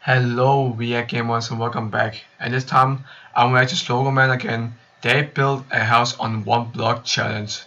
Hello VR gamers and welcome back. And this time I'm ready to Slogo Man again. They built a house on one block challenge.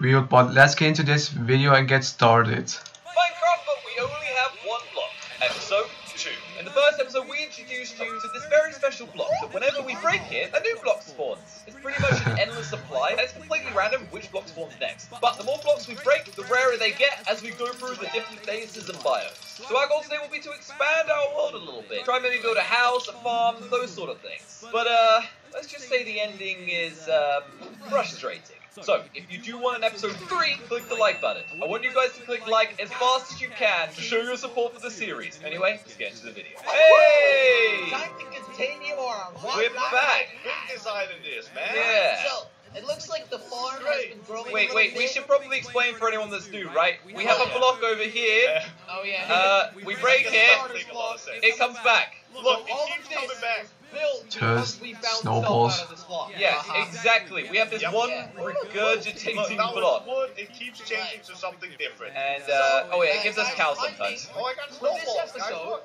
But let's get into this video and get started. Minecraft, but we only have one block. Episode 2. In the first episode, we introduced you to this very special block that whenever we break it, a new block spawns. Pretty much an endless supply, and it's completely random which block spawns next. But the more blocks we break, the rarer they get as we go through the different phases and biomes. So our goal today will be to expand our world a little bit. Try maybe build a house, a farm, those sort of things. But, uh, let's just say the ending is, uh, frustrating. So, if you do want an episode 3, click the like button. I want you guys to click like as fast as you can to show your support for the series. Anyway, let's get into the video. Hey! Time to continue our We're back. attack. decided this, man. Yeah. So, it looks like the farm has been growing. a Wait, little wait, we should probably explain for anyone that's new, right? We have a block over here. Oh yeah. Uh, we break it, Make a lot of sense. it comes back. Look, all it keeps of this coming back. is built Just because we found snowballs. stuff out of this block. Yeah, Uh-huh. exactly. We have this Yep. one Yeah. Look, regurgitating block. wood, it keeps changing to something different. And, uh, oh yeah, it gives us guys, cows I sometimes. Oh, I got For this snowballs, episode,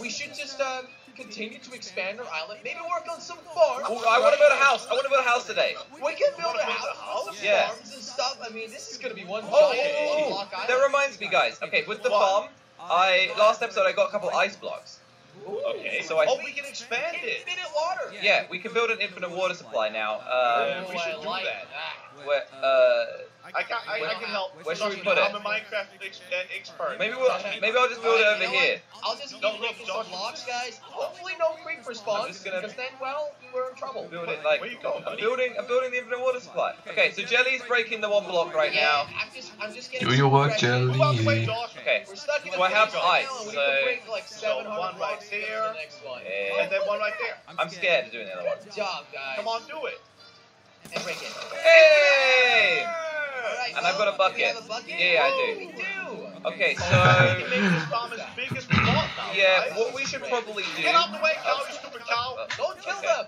we should just uh, continue to expand our island. Maybe work on some farms. Oh, I want to build a house. I want to build a house today. We can build wanna a build a house, house? with some Yeah. farms and stuff. I mean, this is gonna be one Oh, giant oh, one oh, block oh. island. that reminds me, guys. Okay, with the farm, I last episode I got a couple ice blocks. Okay, So I- oh, we can expand it. Infinite water. Yeah, we can build an infinite water supply now. Yeah, Um, we should do that. that. where, uh, I can, I, I can help. Where should we put it? I'm a Minecraft ex- uh, expert. maybe we'll, maybe I'll just build it Alright, over you know here. what? I'll just keep No, look, making some Josh. blocks, guys. Hopefully no creeper spawns, I'm just gonna- because then, well, we're in trouble. Build it like Where you going, I'm buddy? building. I'm building the infinite water supply. Okay, so Jelly's breaking the one block right yeah, now. I'm just, I'm just getting Do some your work, progression. Jelly. Out the way, Josh. Okay, We're stuck in So a I have pinch ice, right now, and we so- need to break like so 700 one right blocks to get the next one. Yeah. And then one right there. I'm scared of doing the other one. Good job, guys. Come on, do it. And break it. Hey! Alright, And I've got a well, we bucket. have a bucket? Yeah, I Oh, do. We do. Okay, We can so make this farm as big as we want now. yeah, guys. what we should probably do. Get out the way, cow, you stupid cow. Don't kill Okay. them.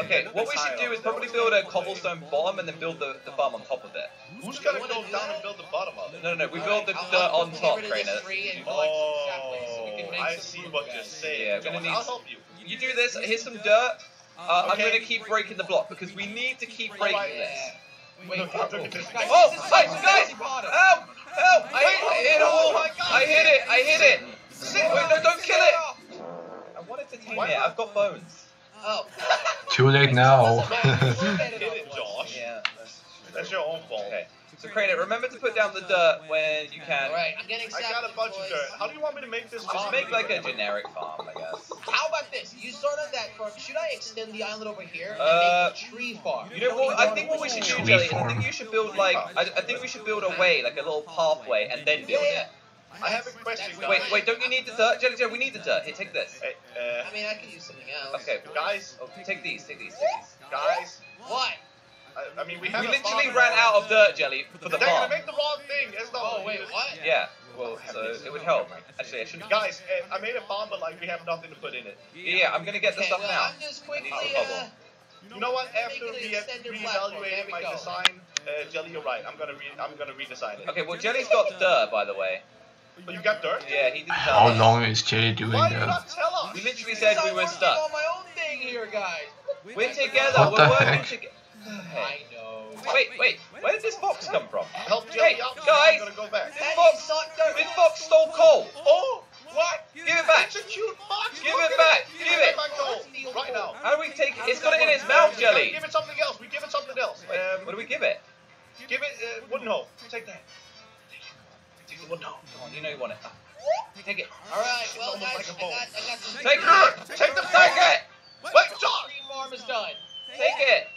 Okay, what we should do is probably build a cobblestone bottom and then build the, the farm on top of it. Who's gonna go down that? and build the bottom of it? No, no, no, we build the dirt on top, rid of this Crainer. tree and collect some saplings so Oh, I see what you're saying. Yeah, we're gonna need- I'll help you. You do this, here's some dirt. Uh, I'm gonna keep breaking the block because we need to keep breaking Alright. this. Wait, Look, guys, look at guys, Oh, this is guys! Help! Help! I, Wait, I hit a oh wall! my I hit it! I hit it! Wait, no, don't kill it! I wanted to tame it. I've got bones. Oh. Too late now. Hit it, Josh. Yeah. That's your own fault. Okay. So, Crainer, remember to put down the dirt when you can. Alright, I'm getting I got a saplings, bunch of dirt. How do you want me to make this Just farm make like a generic farm, I guess. How about this? You started that farm. Should I extend the island over here and Uh, make a tree farm? You know what? I think what we should do, Tree Jelly, I think you should build like I, I think we should build a way, like a little pathway, and then build Yeah, it. I have a question, That's guys. Wait, wait, don't you need the dirt, Jelly? Jelly, we need the dirt. Here, take this. Hey, uh, I mean, I could use something else. Okay, guys, oh, take these, take these, take these. guys. What? I, I mean, we have We literally ran out of dirt, Jelly, for the They're gonna make the wrong thing. It's not. Oh, wait, what? Yeah. Well, so it would help. Actually, I shouldn't. Guys, uh, I made a bomb, but like we have nothing to put in it. Yeah, I'm gonna get the Okay, stuff well, now. I'm just I need quickly, some uh, cobble. You know what? Make After it an we have extended platform. There reevaluated we my go. design, uh, Jelly, you're right. I'm gonna re I'm gonna redesign it. Okay, well, Jelly's got dirt, by the way. But you got dirt? Yeah, he didn't tell How us. long is Jay doing Why did you that? not tell us? We literally because said I'm we were working stuck. on my own thing here, guys. We're together. What we're the working heck? together. I know. Wait, wait. Where did this fox come from? Help Hey, Jelly out. guys! I'm gonna go back. This That fox, is not dirt. this fox stole coal. Oh, what? Give it back. It's a cute fox. Give Look it at back. Give, Give it it. back gold. Right now. How do we take it? It's got it in its mouth, Jelly. Give it something else. We give it something else. Wait, Um, what do we give it? give it uh, wooden hoe. Take that. Take the wooden hoe. Come on, you know you want it. Ah, Take it. All right, well, guys, like a I bowl. got, I got some. Take it. Take the Take it. Wait, Josh. Tree farm is done. Take it.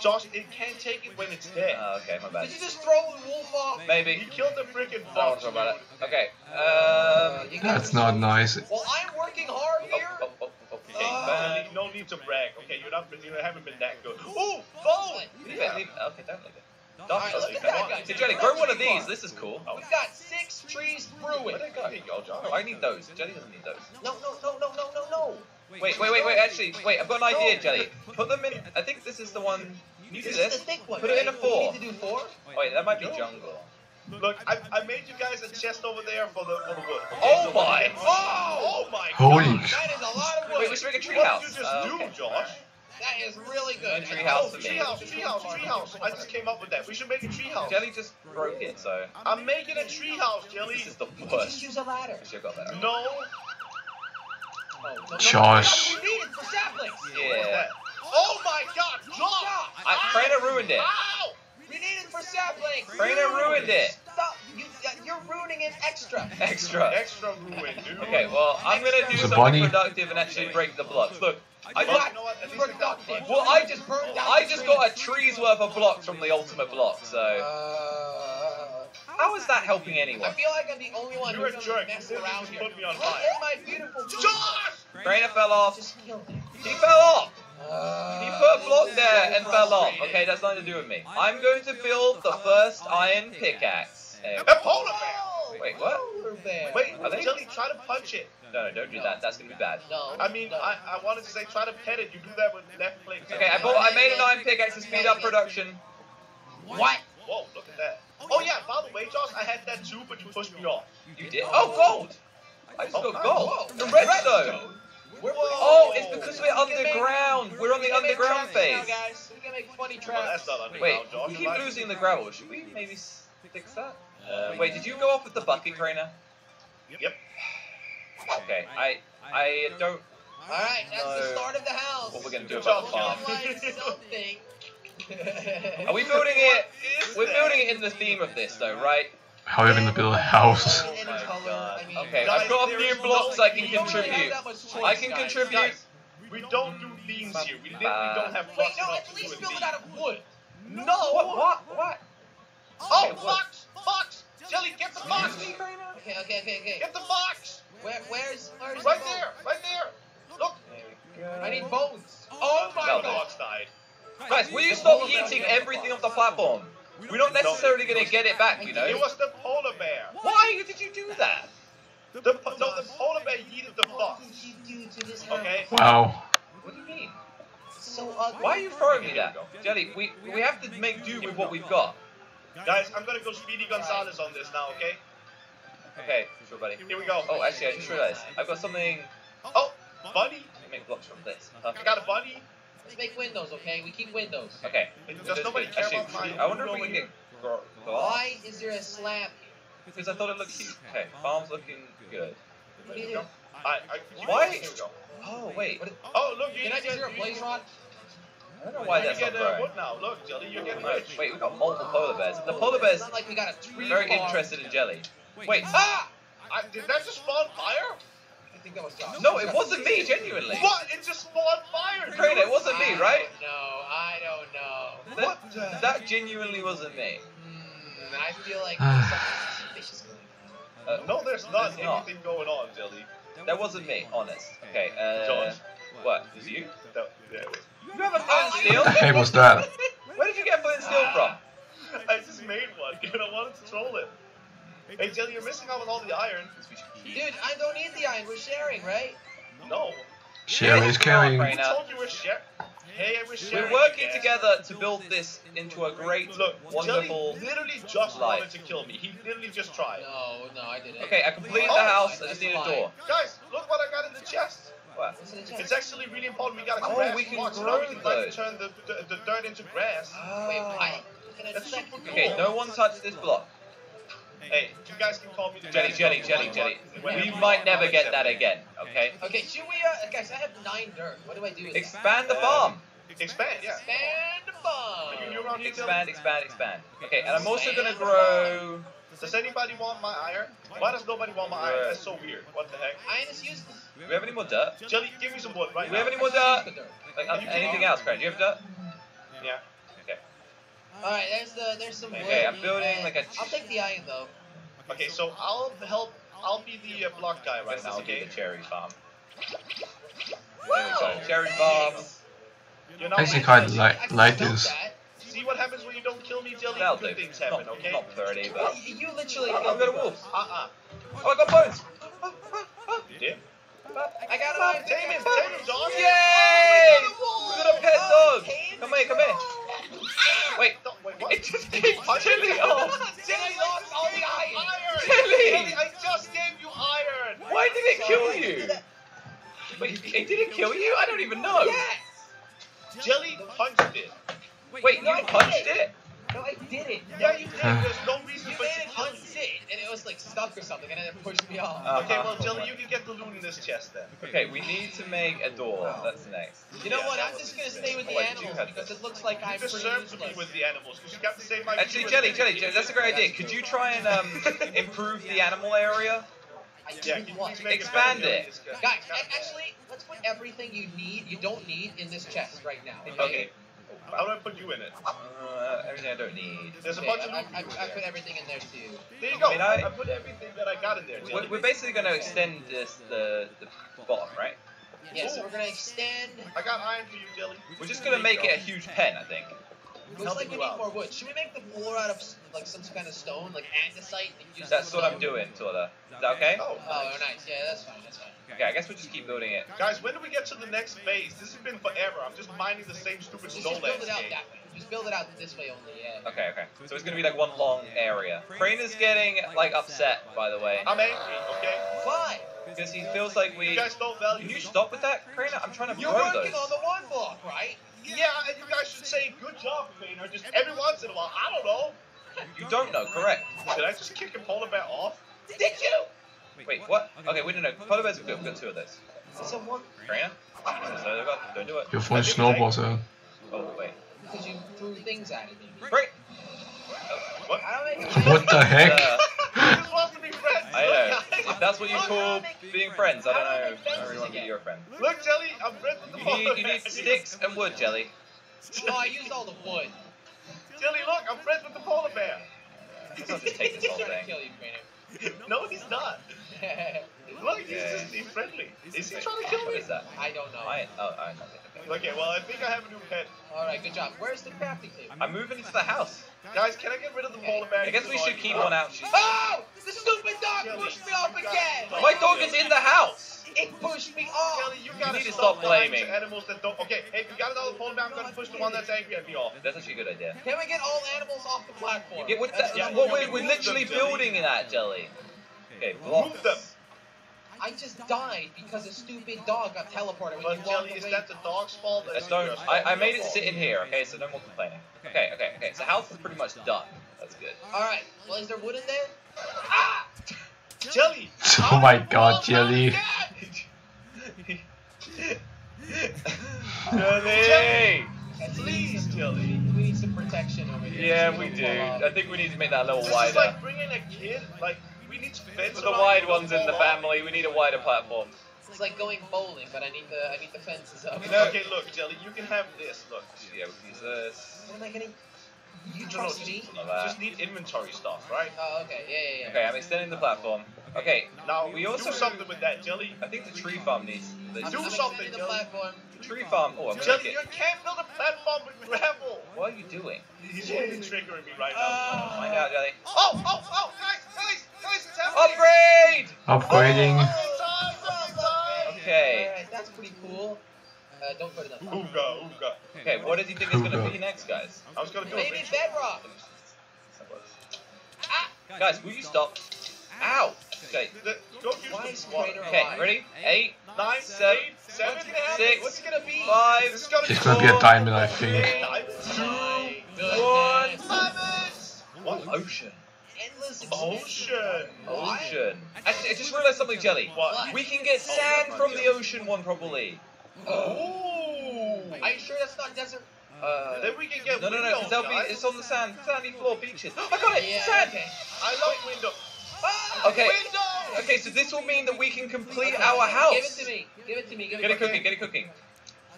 Josh, it can't take it when it's dead. Oh, okay, my bad. Did you just throw the wolf off? He Maybe. killed the freaking I don't fox. talk about it. Okay. Um. You guys That's not nice. Well, I'm working hard Oh, here. oh, oh, oh, Okay, Oh. man, no need to brag. Okay, you're not, you haven't been that good. Ooh, phone. Leave it. Leave it. Okay, don't leave it. All Don't right, look at that, guys. Hey, Jelly, grow one of these. This is cool. We've got six trees brewing. Where'd it go? Here you go, Josh. Oh, I need those. Jelly doesn't need those. No, no, no, no, no, no, no. Wait, wait, wait, wait. Actually, wait. I've got an idea, Jelly. Put them in. I think this is the one. You do This is the thick one. Put it in a four. We need to do four. Wait, that might be jungle. Look, I, I made you guys a chest over there for the for the wood. okay? Oh So- my. Oh, oh my Holy god! That is a lot of wood. Wait, we should make a treehouse. What did you just Uh, do, okay. Josh? That is really good. No treehouse Oh, treehouse, treehouse, treehouse. I just came up with that. We should make a treehouse. Jelly just broke it, so I'm making a treehouse, Jelly. this is the worst. Just use a ladder. We should have got that. No. No, no, Josh. We need it for saplings. Yeah. Oh my god, Josh! I, Crainer ruined it. Ow! We need it for saplings. Crainer ruined it. Stop. You, you're ruining it extra. Extra. Extra ruin, dude. Okay, well, I'm gonna do something bunny. productive and actually break the blocks. Look, I Well, just, you know what? At least I got Productive. well, I just, I just got a tree's worth of blocks from the ultimate block. So Uh, how is that helping anyone? I feel like I'm the only one You're a who's jerk. gonna mess You literally around here. put me on Look fire. at my beautiful Josh! Crainer fell off. Just killed it. He fell off. Uh, He put a block this there and fell off. Okay, that's nothing to do with me. I'm going to build the first iron pickaxe. A polar bear! Wait, what? polar bear. Wait, Are they- Jelly, try to punch it. No, don't do that. That's gonna be bad. No. I mean. I, I wanted to say try to pet it. You do that with left click. Okay, I bought. I made an iron pickaxe to speed up production. What? Whoa, look at that. Oh yeah, by the way, Josh, I had that too, but you pushed me off. You did? Oh, gold! I just Oh, got Whoa. gold. The redstone. We're Oh, it's because we're We can make- underground. We're on the we underground traps now, phase. guys. We can make funny traps. that's Wait, Josh. we keep right? losing the gravel. Should we maybe fix that? Uh, wait, did you go off with the bucket, Crainer? Yep. Okay, I I don't. All right, that's the start of the house. What we're gonna do Good about the job, farm? Something. Are we building it? We're building it in the theme of this, though, right? How are you gonna build a house? Oh my God. Okay, I've got a few blocks I can We don't really have contribute. that much choice, I can contribute. We don't do themes here. We literally Uh, don't have Wait, blocks no, at to do least build it out of wood. No, what? What? What? Oh, Okay, what? box! Box! Jelly, get the box! Excuse me, Crainer? Okay, okay, okay, okay. Get the box! Where, where's, where's Right the boat? there! Right there! Guys, will you stop eating everything off the platform? We're not necessarily gonna get it back, you know? It was the polar bear. Why did you do that? The no, the polar bear yeeted the What box. did you do to this? Okay? Wow. What do you mean? So ugly. Why are you throwing me that? Jelly, we we have to make do with what we've got. Guys, I'm gonna go Speedy Gonzalez on this now, okay? Okay, sure, buddy. Here we go. Oh, actually, I just realized I've got something. Oh, bunny! to make blocks from this. I got a bunny. Let's make windows, okay? We keep windows. Okay. Does nobody care Actually, about my I wonder if we can here? get glass. Why is there a slab here? Because I thought it looked cute. Okay, farm's looking good. What do you There we do? go. I, I, Why? Here we go. Oh wait, What- Oh, look, you Can I get, just a blaze rod? I don't know why you that's not get uh, growing. wood now. Look, Jelly, you're getting Oh, rich. wait, we've got multiple polar bears. The polar bears It's not like we got a tree very farm. interested in jelly. Wait, Ah! I, did that just spawn fire? I think that was Josh. no, it wasn't me, genuinely. What? It just spawned fire, it wasn't me, right? No, I don't know. That, What the that genuinely wasn't me. Hmm, I feel like there's something suspicious going on. Uh, No, there's not There's not. anything going on, Jelly. that wasn't me, honest. Okay, uh, George. what? Is you? That, there it You have a flint and steel? The heck was that? Where did you get flint steel from? I just made one, and I wanted to troll it. Hey, Jelly, you're missing out on all the iron. Dude, I don't need the iron. We're sharing, right? No. Sharing is caring. Right now. we're. Hey, we're sharing. Working together to build this into a great, Look, wonderful. Jelly literally just life. wanted to kill me. He literally just tried. No, no, I didn't. Okay, I completed Oh, the house. I that's just need a door. Guys, look what I got in the chest. What? What's in the chest? It's actually really important. We got a Oh, grass we can block, grow now we can like turn the, the, the dirt into grass. Oh. Wait, what? Can I That's super cool. Okay, no one touch this block. Hey, you guys can call me the Jelly, best jelly, of jelly, jelly. We might never get that again. Okay. Okay, should we, uh, guys, I have nine dirt. What do I do with Expand the farm. Expand, yeah. Expand the Are farm. new around here, Jelly? Expand, expand, expand. Okay, and I'm also gonna grow. Does anybody want my iron? Why does nobody want my iron? That's so weird. What the heck? Iron is useless. Do we have any more dirt? Jelly, give me some wood right Do we have any more dirt? use the dirt. Like uh, anything else, Craig? Do you have dirt? Yeah. All right, there's the there's some wood. Okay, I'm building like a- I'll take the iron though. Okay, so I'll help. I'll be the uh, block guy right This now. is okay. Okay. the cherry farm. There we go. Cherry farm. You know, Actually, I- quite I like can like this. See what happens when you don't kill me, Jelly? That'll Good do. things happen. Not, Okay. not 30, Well, but. you literally. Oh, killed I've got a wolf. Uh uh Oh, I got bones. You did? I got an iron. Tame him, tame him, Josh. Yay! Oh, We got a pet oh, dog. Come the here, come here. Dog. It just keeps Jelly off. Jelly lost all the iron. Jelly, I just gave you iron! Why did it kill you? Wait, it didn't kill you? I don't even know. Yes. Jelly punched it. Pushed me off. Uh, Okay, well, Jelly, you can get the loot in this chest then. Okay, we need to make a door. That's next. you know yeah, what? I'm just gonna stay with the Oh, wait, animals because this. it looks like I'm You pretty deserve to be with the animals because you got to save my Actually, viewers Jelly, and Jelly. Jelly, that's a great idea. Could you try and um, improve the animal area? I Yeah, didn't you want please to. Expand better, it. Guys, actually, let's put everything you need, you don't need, in this chest right now. Okay. How do I put you in it? Uh, everything I don't need. There's a Okay, bunch of I, I, I put everything in there too. There you go. I mean, I- I put everything that I got in there, We're, Jelly. we're basically going to extend this the, the bottom, right? Yeah, so we're gonna extend. I got iron for you, Jelly. We're just going to make it a huge pen, I think. Looks like we need out. more wood. Should we make the floor out of like some kind of stone, like andesite? and use That's what I'm stone? doing, Torda. Is that okay? Oh, Oh, nice. Yeah, that's fine. That's fine. Okay, I guess we'll just keep building it. Guys, when do we get to the next phase? This has been forever. I'm just mining the same stupid Just, snow just build it out landscape. that way. Just build it out this way only. Yeah. Okay, okay. So it's going to be like one long area. Crane is getting, like, upset, by the way. I'm angry, okay? Why? Because he feels like we... You we... guys don't value Can you me. stop with that, Crane? I'm trying to You're grow working on the one block, right? Yeah, and you guys should say good job, Crainer. Just every once in a while. I don't know. You don't know, correct. Did I just kick a polar bear off? Did you? Wait, what? Okay, wait, no, no. Polar bears are good. We've got two of those. Someone Crane? So they've got- Don't do it. You're full of snowballs, uh. Oh, wait. because you threw things at it. Maybe. Great! What? I don't make What the heck? Uh, He just wants to be friends. I know. If that's what you call being friends, I don't how I know. make I don't fences really want to be your friend. Look, Jelly, I'm friends with the You polar need, you need sticks and wood, Jelly. No, I used all the wood. Jelly, look, I'm friends with the polar bear. Let's not just take this whole He's trying to thing. Kill no, he's not. Look, he's Okay. just he's friendly. Is he trying to kill me? is that? I don't know. I, oh, I know. Okay. Okay, well, I think I have a new pet. All right, good job. Where's the crafting table? I'm moving into the house. Guys, can I get rid of the polar bear? I guess we should keep one out. Oh! The stupid dog pushed me off again! My dog is in the house. It pushed me off! Jelly, you gotta need to stop, stop blaming. to animals that don't. Okay, hey, if you got another polar bear. I'm gonna push the one that's angry at me off. That's actually a good idea. Can we get all animals off the platform? Yeah, what That's the, what yeah, well, you we're, we're literally them, Jelly. building that, Jelly. Okay, Move them. I just died because a stupid dog got teleported when But you Jelly, is that the dog's fault? or I don't. I, I made it sit in here. Okay, so no more complaining. Okay, okay, okay. So house is pretty much done. That's good. Alright, well, is there wood in there? Ah! Jelly. Oh my god, Jelly. Jelly. That's Please, easy. Jelly. We need some protection over here. Yeah, we don't do. fall off. I think we need to make that a little This is wider. like bringing a kid. Like we need to fence For the wide ones in the family, we need a wider platform. It's like going bowling, but I need the I need the fences up. No. Okay, look, Jelly, you can have this. Look. Yeah, we can use this. What am I getting? You No, no, trust just, me? Like that. just need inventory stuff, right? Oh, okay. Yeah, yeah, yeah. Okay, I'm extending the platform. Okay, Now We also- do something with that, Jelly. I think the tree farm needs. The I'm, Do something, extending the Jelly. platform. Tree farm. Oh, I'm gonna Jelly, you can't build a platform with gravel. What are you doing? He's really triggering me right now. Uh, Find out, Jelly. oh, oh, oh, guys, guys, guys, it's happening. Upgrade! Upgrading. Oh. Okay. Alright, that's pretty cool. Uh, don't put it up. Ooga, ooga. Okay, what does he think is gonna be next, guys? I was gonna do a Maybe bedrock. Ah! Guys, will you stop? Ow! Okay, The- Don't use Why is. Crater okay, ready? Eight, Nine, Seven, eight, seven, What's gonna happen? six, What's it gonna be? five, This is gonna It's gonna be a diamond, I think. three, My one. goodness. diamonds. What? Ocean. Ocean. Ocean. Actually, I just realized something, Jelly. What? We can get sand from the ocean one probably. Ooh. Are you sure that's not desert? Uh, Then we can get no, no, no, because be, it's on the sand, sandy floor beaches. I got it! Yeah, sand! okay. I love windows. Ah, Okay. Windows. Okay, so this will mean that we can complete Okay, our house. Give it to me. Give it to me. Give Get it it to me. cooking, get it cooking.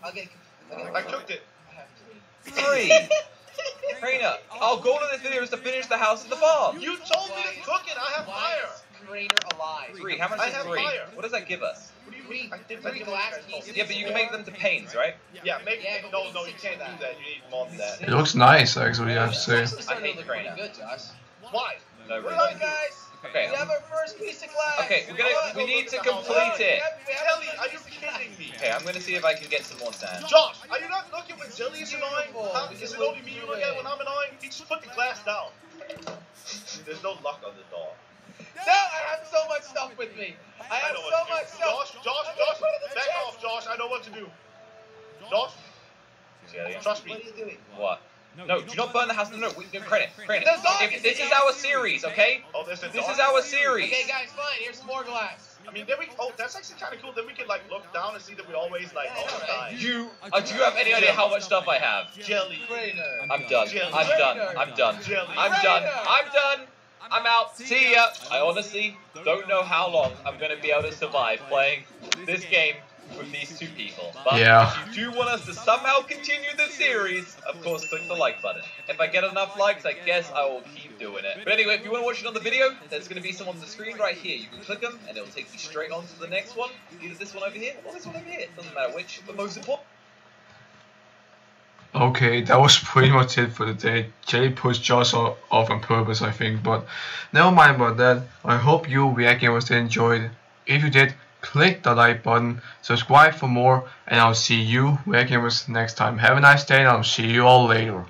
I'll get it. I'll get it. I cooked it. I have to. Three. Crainer, our goal in this video is to finish the house at the farm. You told me to cook it. I have fire. is alive? Three. How much I is have three? fire. What does that give us? What do you Three, mean? I did three glass to pieces. Yeah, but you can make them to panes, right? Yeah, make Yeah, it. No, no, you can't do that. that. You need more than that. It looks nice, actually, I have to It's say. I hate look pretty good, Josh. Why? No, We're really. done, guys. Okay. We have our first piece of glass. Okay, we're gonna. Come on. We need to Look at the complete it. Jelly, are you kidding me? Okay, I'm gonna see if I can get some more sand. Josh, are you not looking when Jelly is annoying? Beautiful. Huh? Is it only me you look at when I'm annoying? He just put the glass down. There's no luck on the door. No, I have so much stuff with me. I I have know so much stuff. Josh, Josh, Josh, front of the back off, Josh. I know what to do. Josh, Jelly. trust What are me. you doing? What? No, do not burn the house. No, no, we, no credit, credit. If, this is our series, okay? Oh, there's a This is our series. Okay, guys, fine. Here's some more glass. I mean, then we. Oh, that's actually kind of cool. Then we can like look down and see that we always like all the time. You, uh, do you have any idea how much stuff I have? Jelly. Crainer. I'm done. I'm done. I'm done. I'm done. I'm done. I'm out. See ya. I honestly don't know how long I'm gonna be able to survive playing this game with these two people. But Yeah. if you do want us to somehow continue the series, of course, click the like button. If I get enough likes, I guess I will keep doing it. But anyway, if you want to watch it on the video, there's going to be some on the screen right here. You can click them, and it'll take you straight on to the next one. Either this one over here or this one over here. Doesn't matter which. But most important. Okay, that was pretty much it for the day. Jay pushed Josh off on purpose, I think, but never mind about that. I hope you React Gamers did enjoy it. If you did, click the like button, subscribe for more, and I'll see you Gamers next time. Have a nice day, and I'll see you all later.